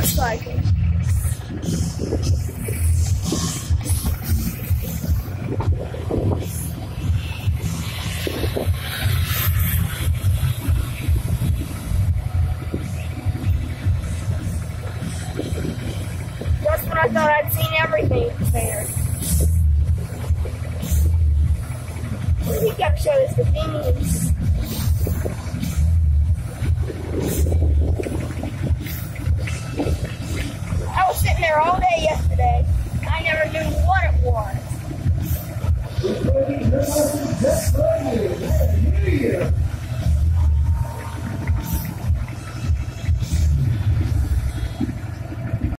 motorcycle. Just when I thought I'd seen everything there. He kept showing us the things. sitting there all day yesterday. I never knew what it was.